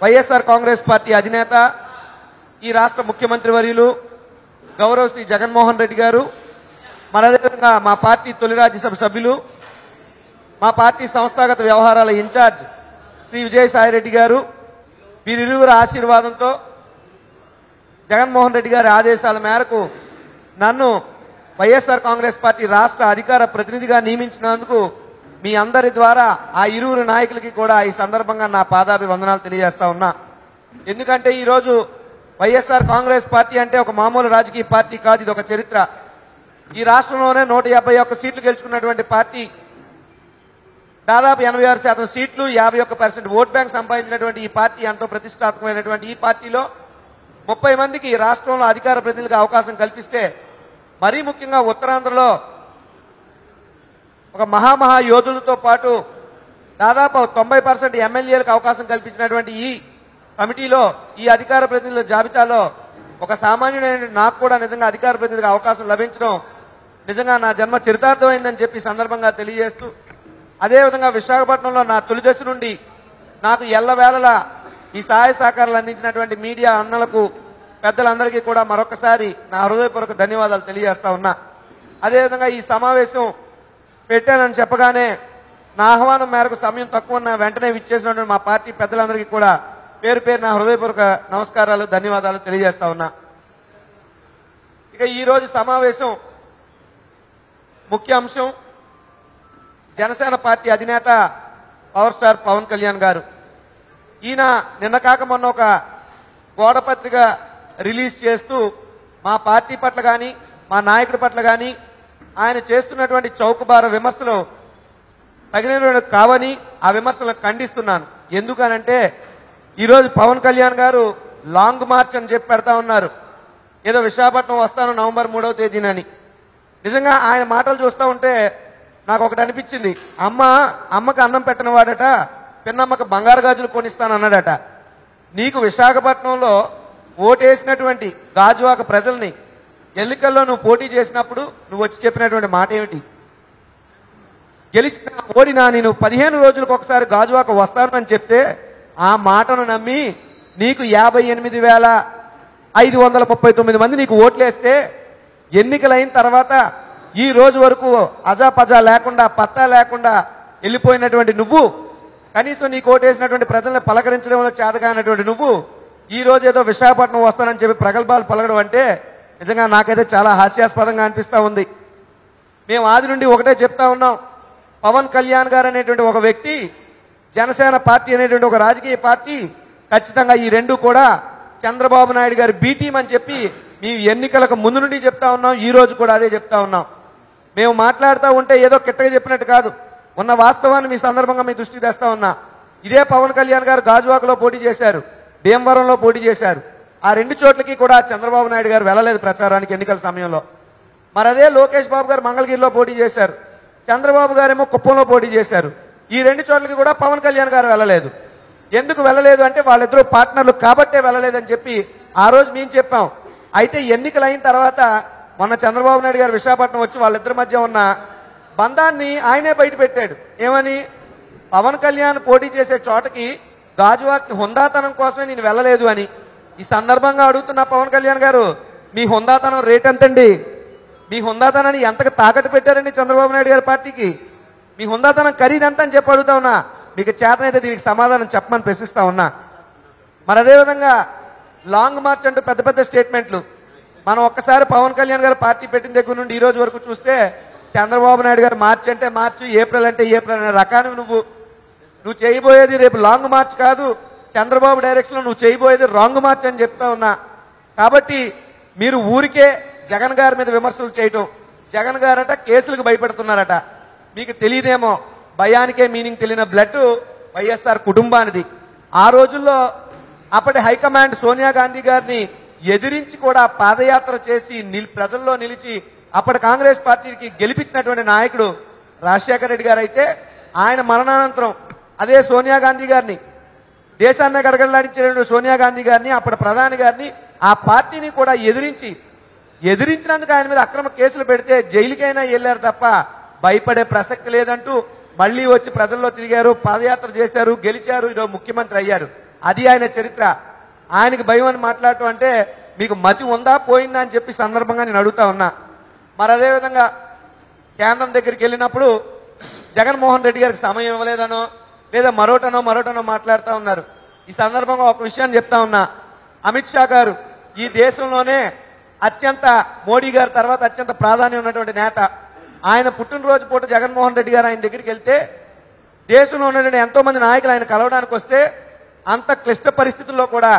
YSR Congress party అధినేత ఈ రాష్ట్ర ముఖ్యమంత్రి వర్యులు గౌరవ శ్రీ జగన్మోహన్ రెడ్డి గారు మన అదేవిధంగా మా పార్టీ తొలి రాజ్యసభ సభ్యులు మా పార్టీ సంస్థాగత వ్యవహారాల ఇన్ఛార్జ్ శ్రీ విజయసాయి రెడ్డి గారు వీరిరువురి ఆశీర్వాదంతో జగన్మోహన్ రెడ్డి గారి ఆదేశాల మేరకు నన్ను వైఎస్ఆర్ కాంగ్రెస్ పార్టీ రాష్ట్ర అధికార ప్రతినిధిగా నియమించినందుకు మీ అందరి ద్వారా ఆ ఇరువురు నాయకులకి కూడా ఈ సందర్భంగా నా పాదాభివందనాలు తెలియజేస్తా ఉన్నా. ఎందుకంటే ఈరోజు వైఎస్ఆర్ కాంగ్రెస్ పార్టీ అంటే ఒక మామూలు రాజకీయ పార్టీ కాదు ఇది ఒక చరిత్ర. ఈ రాష్ట్రంలోనే నూట యాభై ఒక్క సీట్లు గెలుచుకున్నటువంటి పార్టీ. దాదాపు ఎనభై ఆరు శాతం సీట్లు యాభై ఒక్క పర్సెంట్ ఓట్ బ్యాంక్ సంపాదించినటువంటి ఈ పార్టీ ఎంతో ప్రతిష్టాత్మకమైనటువంటి ఈ పార్టీలో ముప్పై మందికి రాష్ట్రంలో అధికార ప్రతినిధులకు అవకాశం కల్పిస్తే మరీ ముఖ్యంగా ఉత్తరాంధ్రలో ఒక మహామహా యోధులతో పాటు దాదాపు తొంభై పర్సెంట్ ఎమ్మెల్యేలకు అవకాశం కల్పించినటువంటి ఈ కమిటీలో ఈ అధికార ప్రతినిధుల జాబితాలో ఒక సామాన్యుడైన నాకు కూడా నిజంగా అధికార ప్రతినిధిగా అవకాశం లభించడం నిజంగా నా జన్మ చరితార్థమైందని చెప్పి సందర్భంగా తెలియజేస్తూ అదేవిధంగా విశాఖపట్నంలో నా తొలి దశ నుండి నాకు ఎల్లవేళలా ఈ సహాయ సహకారాలు అందించినటువంటి మీడియా అన్నలకు పెద్దలందరికీ కూడా మరొకసారి నా హృదయపూర్వక ధన్యవాదాలు తెలియజేస్తా ఉన్నా. అదేవిధంగా ఈ సమావేశం పెట్టానని చెప్పగానే నా ఆహ్వానం మేరకు సమయం తక్కువ ఉన్న వెంటనే విచ్చేసినటువంటి మా పార్టీ పెద్దలందరికీ కూడా పేరు పేరు నా హృదయపూర్వక నమస్కారాలు ధన్యవాదాలు తెలియజేస్తా ఉన్నా. ఇక ఈ రోజు సమావేశం ముఖ్య అంశం జనసేన పార్టీ అధినేత పవర్ స్టార్ పవన్ కళ్యాణ్ గారు. ఈయన నిన్న కాక మొన్న ఒక గోడపత్రిక రిలీజ్ చేస్తూ మా పార్టీ పట్ల కానీ మా నాయకుడి పట్ల కానీ ఆయన చేస్తున్నటువంటి చౌకబార విమర్శలు తగిన కావని ఆ విమర్శలను ఖండిస్తున్నాను. ఎందుకనంటే ఈరోజు పవన్ కళ్యాణ్ గారు లాంగ్ మార్చ్ అని చెప్పి పెడతా ఉన్నారు. ఏదో విశాఖపట్నం వస్తాను నవంబర్ మూడవ తేదీనని నిజంగా ఆయన మాటలు చూస్తూ ఉంటే నాకు ఒకటి అనిపించింది. అమ్మ అమ్మకు అన్నం పెట్టిన వాడట పిన్నమ్మకు బంగారు గాజులు కొనిస్తానన్నాడట నీకు విశాఖపట్నంలో ఓటేసినటువంటి గాజువాక ప్రజల్ని ఎన్నికల్లో నువ్వు పోటీ చేసినప్పుడు నువ్వు వచ్చి చెప్పినటువంటి మాట ఏమిటి? గెలిచిన ఓడినా నేను పదిహేను రోజులకు ఒకసారి గాజువాక వస్తాను అని చెప్తే ఆ మాటను నమ్మి నీకు యాభై ఎనిమిది వేల ఐదు వందల ముప్పై తొమ్మిది మంది నీకు ఓట్లేస్తే ఎన్నికలైన తర్వాత ఈ రోజు వరకు అజాపజా లేకుండా పత్తా లేకుండా వెళ్ళిపోయినటువంటి నువ్వు కనీసం నీకు ఓటేసినటువంటి ప్రజల్ని పలకరించడంలో చేతగానటువంటి నువ్వు ఈ రోజు ఏదో విశాఖపట్నం వస్తానని చెప్పి ప్రగల్భాలు పలకడం అంటే నిజంగా నాకైతే చాలా హాస్యాస్పదంగా అనిపిస్తూ ఉంది. మేము ఆది నుండి ఒకటే చెప్తా ఉన్నాం. పవన్ కళ్యాణ్ గారు అనేటువంటి ఒక వ్యక్తి జనసేన పార్టీ అనేటువంటి ఒక రాజకీయ పార్టీ ఖచ్చితంగా ఈ రెండు కూడా చంద్రబాబు నాయుడు గారి బీటీం అని చెప్పి మీ ఎన్నికలకు ముందు నుండి చెప్తా ఉన్నాం. ఈ రోజు కూడా అదే చెప్తా ఉన్నాం. మేము మాట్లాడుతూ ఉంటే ఏదో కిట్టగా చెప్పినట్టు కాదు. ఉన్న వాస్తవాన్ని మీ సందర్భంగా మీ దృష్టి తెస్తా ఉన్నా. ఇదే పవన్ కళ్యాణ్ గారు గాజువాకలో పోటీ చేశారు. భీమవరంలో పోటీ చేశారు. ఆ రెండు చోట్లకి కూడా చంద్రబాబు నాయుడు గారు వెళ్ళలేదు ప్రచారానికి ఎన్నికల సమయంలో. మరి అదే లోకేష్ బాబు గారు మంగళగిరిలో పోటీ చేశారు. చంద్రబాబు గారేమో కుప్పంలో పోటీ చేశారు. ఈ రెండు చోట్లకి కూడా పవన్ కళ్యాణ్ గారు వెళ్ళలేదు. ఎందుకు వెళ్ళలేదు అంటే వాళ్ళిద్దరూ పార్ట్నర్లు కాబట్టే వెళ్ళలేదని చెప్పి ఆ రోజు మేము చెప్పాం. అయితే ఎన్నికలు అయిన తర్వాత మొన్న చంద్రబాబు నాయుడు గారు విశాఖపట్నం వచ్చి వాళ్ళిద్దరి మధ్య ఉన్న బంధాన్ని ఆయనే బయట పెట్టాడు. ఏమని? పవన్ కళ్యాణ్ పోటీ చేసే చోటకి గాజువాక్ హుందాతనం కోసమే నేను వెళ్ళలేదు అని ఈ సందర్భంగా అడుగుతున్న పవన్ కళ్యాణ్ గారు మీ హుందాతనం రేట్ ఎంతండి? మీ హుందాతనాన్ని ఎంతకు తాకట్టు పెట్టారండి చంద్రబాబు నాయుడు గారి పార్టీకి? మీ హుందాతనం ఖరీదు ఎంత అని చెప్పి అడుగుతా ఉన్నా మీకు చేతనైతే దీనికి సమాధానం చెప్పమని ప్రశ్నిస్తా ఉన్నా. మరి అదేవిధంగా లాంగ్ మార్చ్ అంటూ పెద్ద పెద్ద స్టేట్మెంట్లు. మనం ఒక్కసారి పవన్ కళ్యాణ్ గారు పార్టీ పెట్టిన దగ్గర నుండి ఈ రోజు వరకు చూస్తే చంద్రబాబు నాయుడు గారు మార్చ్ అంటే మార్చి ఏప్రిల్ అంటే ఏప్రిల్ అనే రకానికి నువ్వు. నువ్వు చేయబోయేది రేపు లాంగ్ మార్చ్ కాదు. చంద్రబాబు డైరెక్షన్లో నువ్వు చేయబోయేది రాంగ్ మార్చ్ అని చెప్తా ఉన్నా. కాబట్టి మీరు ఊరికే జగన్ గారి మీద విమర్శలు చేయటం. జగన్ గారట కేసులకు భయపెడుతున్నారట. మీకు తెలియదేమో భయానికే మీనింగ్ తెలియని బ్లడ్ వైఎస్ఆర్ కుటుంబానిది. ఆ రోజుల్లో అప్పటి హైకమాండ్ సోనియా గాంధీ గారిని ఎదిరించి కూడా పాదయాత్ర చేసి ప్రజల్లో నిలిచి అప్పటి కాంగ్రెస్ పార్టీకి గెలిపించినటువంటి నాయకుడు రాజశేఖర రెడ్డి గారు అయితే ఆయన మరణానంతరం అదే సోనియా గాంధీ గారిని దేశాన్ని గడగడలాడించిన సోనియా గాంధీ గారిని అప్పటి ప్రధాని గారిని ఆ పార్టీని కూడా ఎదిరించి ఎదిరించినందుకు ఆయన మీద అక్రమ కేసులు పెడితే జైలుకైనా వెళ్ళారు తప్ప భయపడే ప్రసక్తి లేదంటూ మళ్ళీ వచ్చి ప్రజల్లో తిరిగారు పాదయాత్ర చేశారు గెలిచారు ఈరోజు ముఖ్యమంత్రి అయ్యారు అది ఆయన చరిత్ర. ఆయనకి భయం అని మాట్లాడటం అంటే మీకు మతి ఉందా పోయిందా అని చెప్పి సందర్భంగా నేను అడుగుతా ఉన్నా. మరి అదేవిధంగా కేంద్రం దగ్గరికి వెళ్ళినప్పుడు జగన్మోహన్ రెడ్డి గారికి సమయం ఇవ్వలేదనో లేదా మరోటనో మరోటనో మాట్లాడుతూ ఉన్నారు. ఈ సందర్భంగా ఒక విషయాన్ని చెప్తా ఉన్నా. అమిత్ షా గారు ఈ దేశంలోనే అత్యంత మోడీ గారి తర్వాత అత్యంత ప్రాధాన్యం ఉన్నటువంటి నేత. ఆయన పుట్టినరోజు పూట జగన్మోహన్ రెడ్డి గారు ఆయన దగ్గరికి వెళ్తే దేశంలో ఉన్నటువంటి ఎంతో మంది నాయకులు ఆయన కలవడానికి వస్తే అంత క్లిష్ట పరిస్థితుల్లో కూడా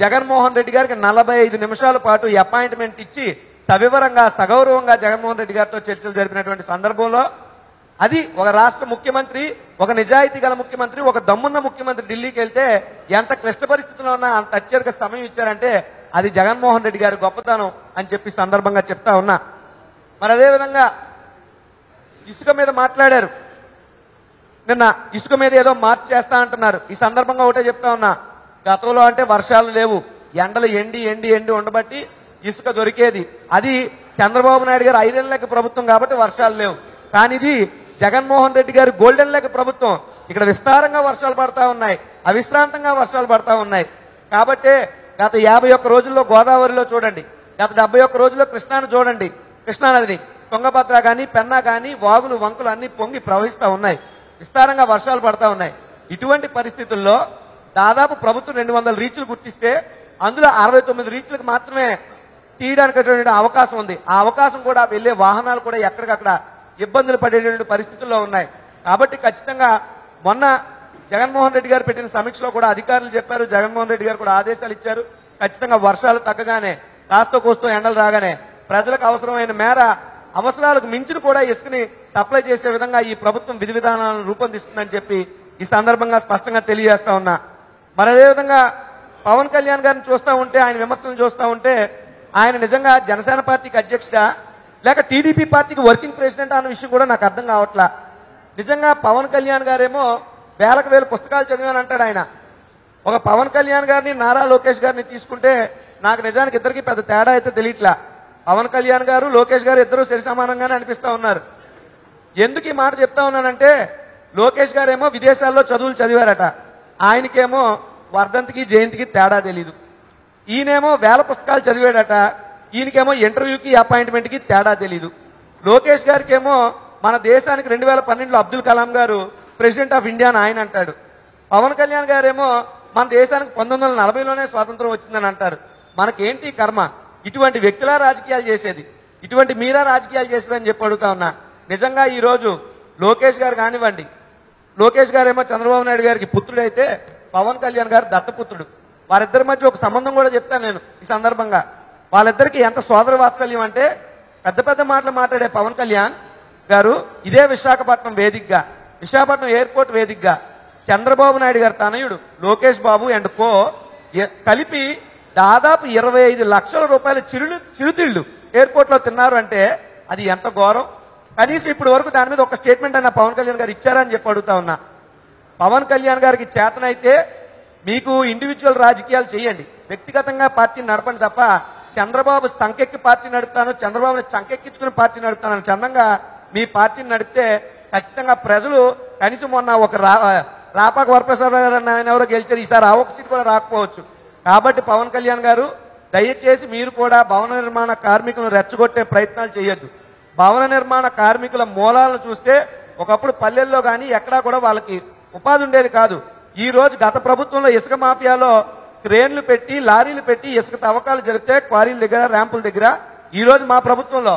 జగన్మోహన్ రెడ్డి గారికి నలభై ఐదు నిమిషాల పాటు అపాయింట్మెంట్ ఇచ్చి సవివరంగా సగౌరవంగా జగన్మోహన్ రెడ్డి గారితో చర్చలు జరిపినటువంటి సందర్భంలో అది ఒక రాష్ట్ర ముఖ్యమంత్రి ఒక నిజాయితీ గల ముఖ్యమంత్రి ఒక దమ్మున్న ముఖ్యమంత్రి ఢిల్లీకి వెళ్తే ఎంత క్లిష్ట పరిస్థితిలో ఉన్నా అంత అత్యధిక సమయం ఇచ్చారంటే అది జగన్మోహన్ రెడ్డి గారి గొప్పతనం అని చెప్పి సందర్భంగా చెప్తా ఉన్నా. మరి అదేవిధంగా ఇసుక మీద మాట్లాడారు. నిన్న ఇసుక మీద ఏదో మార్చి చేస్తా అంటున్నారు. ఈ సందర్భంగా ఒకటే చెప్తా ఉన్నా. గతంలో అంటే వర్షాలు లేవు. ఎండలు ఎండి ఎండి ఎండి ఉండబట్టి ఇసుక దొరికేది. అది చంద్రబాబు నాయుడు గారు ఐదేళ్ళకి ప్రభుత్వం కాబట్టి వర్షాలు లేవు. కానీ ఇది జగన్మోహన్ రెడ్డి గారు గోల్డెన్ లెక్క ప్రభుత్వం ఇక్కడ విస్తారంగా వర్షాలు పడతా ఉన్నాయి అవిశ్రాంతంగా వర్షాలు పడతా ఉన్నాయి. కాబట్టే గత యాభై ఒక్క రోజుల్లో గోదావరిలో చూడండి గత డెబ్బై ఒక్క రోజుల్లో కృష్ణాను చూడండి కృష్ణానదిని తుంగభద్ర కానీ పెన్నా కానీ వాగులు వంకులు అన్ని పొంగి ప్రవహిస్తూ ఉన్నాయి. విస్తారంగా వర్షాలు పడతా ఉన్నాయి. ఇటువంటి పరిస్థితుల్లో దాదాపు ప్రభుత్వం రెండు వందల రీచ్లు గుర్తిస్తే అందులో అరవై తొమ్మిది రీచ్లకు మాత్రమే తీయడానికి అవకాశం ఉంది. ఆ అవకాశం కూడా వెళ్ళే వాహనాలు కూడా ఎక్కడికక్కడ ఇబ్బందులు పడేటువంటి పరిస్థితుల్లో ఉన్నాయి. కాబట్టి ఖచ్చితంగా మొన్న జగన్మోహన్ రెడ్డి గారు పెట్టిన సమీక్షలో కూడా అధికారులు చెప్పారు. జగన్మోహన్ రెడ్డి గారు కూడా ఆదేశాలు ఇచ్చారు. ఖచ్చితంగా వర్షాలు తగ్గగానే కాస్తో కోస్తో ఎండలు రాగానే ప్రజలకు అవసరమైన మేర అవసరాలకు మించిన కూడా ఇసుకని సప్లై చేసే విధంగా ఈ ప్రభుత్వం విధి విధానాలను రూపొందిస్తుందని చెప్పి ఈ సందర్భంగా స్పష్టంగా తెలియజేస్తా ఉన్నా. మరి అదేవిధంగా పవన్ కళ్యాణ్ గారిని చూస్తా ఉంటే ఆయన విమర్శలు చూస్తూ ఉంటే ఆయన నిజంగా జనసేన పార్టీకి అధ్యక్షుడా లేక టీడీపీ పార్టీకి వర్కింగ్ ప్రెసిడెంట్ అన్న విషయం కూడా నాకు అర్థం కావట్లా. నిజంగా పవన్ కళ్యాణ్ గారేమో వేలకు వేలు పుస్తకాలు చదివాను అంటాడు ఆయన. ఒక పవన్ కళ్యాణ్ గారిని నారా లోకేష్ గారిని తీసుకుంటే నాకు నిజానికి ఇద్దరికి పెద్ద తేడా అయితే తెలియట్లా. పవన్ కళ్యాణ్ గారు లోకేష్ గారు ఇద్దరు సరి సమానంగానే అనిపిస్తా ఉన్నారు. ఎందుకు ఈ మాట చెప్తా ఉన్నానంటే లోకేష్ గారేమో విదేశాల్లో చదువులు చదివారట. ఆయనకేమో వర్ధంతికి జయంతికి తేడా తెలీదు. ఈయనేమో వేల పుస్తకాలు చదివాడట. ఈయనకేమో ఇంటర్వ్యూకి అపాయింట్మెంట్కి తేడా తెలీదు. లోకేష్ గారికేమో మన దేశానికి రెండు వేల పన్నెండులో అబ్దుల్ కలాం గారు ప్రెసిడెంట్ ఆఫ్ ఇండియా అని ఆయన అంటాడు. పవన్ కళ్యాణ్ గారేమో మన దేశానికి పంతొమ్మిది వందల నలభైలోనే స్వాతంత్రం వచ్చిందని అంటారు. మనకేంటి కర్మ? ఇటువంటి వ్యక్తులా రాజకీయాలు చేసేది. ఇటువంటి మీరా రాజకీయాలు చేసేదని చెప్పి అడుగుతా ఉన్నా. నిజంగా ఈరోజు లోకేష్ గారు కానివ్వండి. లోకేష్ గారేమో చంద్రబాబు నాయుడు గారికి పుత్రుడైతే పవన్ కళ్యాణ్ గారు దత్తపుత్రుడు. వారిద్దరి మధ్య ఒక సంబంధం కూడా చెప్తాను నేను ఈ సందర్భంగా. వాళ్ళిద్దరికి ఎంత సోదర వాత్సల్యం అంటే పెద్ద పెద్ద మాటలు మాట్లాడే పవన్ కళ్యాణ్ గారు ఇదే విశాఖపట్నం వేదికగా విశాఖపట్నం ఎయిర్పోర్ట్ వేదికగా చంద్రబాబు నాయుడు గారి తనయుడు లోకేష్ బాబు అండ్ కో కలిపి దాదాపు ఇరవై ఐదు లక్షల రూపాయల చిరులు చిరుతిళ్ళు ఎయిర్పోర్ట్లో తిన్నారు అంటే అది ఎంత ఘోరం. కనీసం ఇప్పటి వరకు దాని మీద ఒక స్టేట్మెంట్ అన్న పవన్ కళ్యాణ్ గారు ఇచ్చారని చెప్పి అడుగుతా ఉన్నా. పవన్ కళ్యాణ్ గారికి చేతనైతే మీకు ఇండివిజువల్ రాజకీయాలు చేయండి. వ్యక్తిగతంగా పార్టీని నడపండి తప్ప చంద్రబాబు సంకెక్కి పార్టీ నడుపుతాను చంద్రబాబుని సంకెక్కించుకుని పార్టీ నడుపుతాను చందంగా మీ పార్టీని నడిపితే ఖచ్చితంగా ప్రజలు కనీసం మొన్న ఒక రా రాపాక వరప్రసాద్ గారు ఆయన ఎవరో గెలిచారు. ఈసారి ఆ ఒక సీట్ కూడా రాకపోవచ్చు. కాబట్టి పవన్ కళ్యాణ్ గారు దయచేసి మీరు కూడా భవన నిర్మాణ కార్మికులను రెచ్చగొట్టే ప్రయత్నాలు చేయొద్దు. భవన నిర్మాణ కార్మికుల మూలాలను చూస్తే ఒకప్పుడు పల్లెల్లో కానీ ఎక్కడా కూడా వాళ్ళకి ఉపాధి ఉండేది కాదు. ఈ రోజు గత ప్రభుత్వంలో ఇసుక మాఫియాలో క్రేన్లు పెట్టి లారీలు పెట్టి ఇసుక తవ్వకాలు జరిపితే క్వారీల దగ్గర ర్యాంపుల దగ్గర ఈ రోజు మా ప్రభుత్వంలో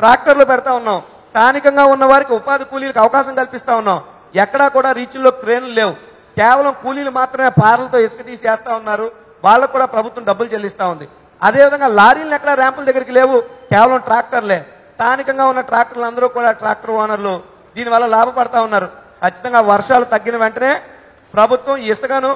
ట్రాక్టర్లు పెడతా ఉన్నాం. స్థానికంగా ఉన్న వారికి ఉపాధి కూలీలకు అవకాశం కల్పిస్తా ఉన్నాం. ఎక్కడా కూడా రీచ్ల్లో క్రేన్లు లేవు. కేవలం కూలీలు మాత్రమే పారలతో ఇసుక తీసేస్తా ఉన్నారు. వాళ్ళకు కూడా ప్రభుత్వం డబ్బులు చెల్లిస్తా ఉంది. అదేవిధంగా లారీలు ఎక్కడ ర్యాంపుల దగ్గరికి లేవు. కేవలం ట్రాక్టర్లే. స్థానికంగా ఉన్న ట్రాక్టర్లు అందరూ కూడా ట్రాక్టర్ ఓనర్లు దీనివల్ల లాభపడతా ఉన్నారు. ఖచ్చితంగా వర్షాలు తగ్గిన వెంటనే ప్రభుత్వం ఇసుకను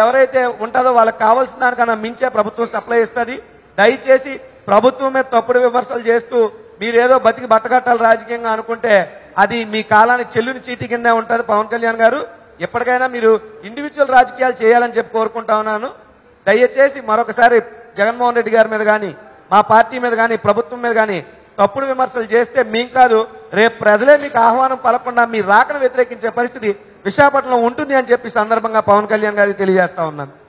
ఎవరైతే ఉంటుందో వాళ్ళకి కావాల్సిన దానికన్నా మించే ప్రభుత్వం సప్లై ఇస్తుంది దయచేసి ప్రభుత్వం మీద తప్పుడు విమర్శలు చేస్తూ మీరేదో బతికి బట్టగట్టాలి రాజకీయంగా అనుకుంటే అది మీ కాలానికి చెల్లుని చీటి కిందే ఉంటుంది పవన్ కళ్యాణ్ గారు. ఎప్పటికైనా మీరు ఇండివిజువల్ రాజకీయాలు చేయాలని చెప్పి కోరుకుంటా ఉన్నాను. దయచేసి మరొకసారి జగన్మోహన్ రెడ్డి గారి మీద కానీ మా పార్టీ మీద కానీ ప్రభుత్వం మీద కానీ తప్పుడు విమర్శలు చేస్తే మేము కాదు రేపు ప్రజలే మీకు ఆహ్వానం పలకుండా మీ రాకను వ్యతిరేకించే పరిస్థితి విశాఖపట్నంలో ఉంటుంది అని చెప్పి సందర్భంగా పవన్ కళ్యాణ్ గారికి తెలియజేస్తా ఉన్నాను.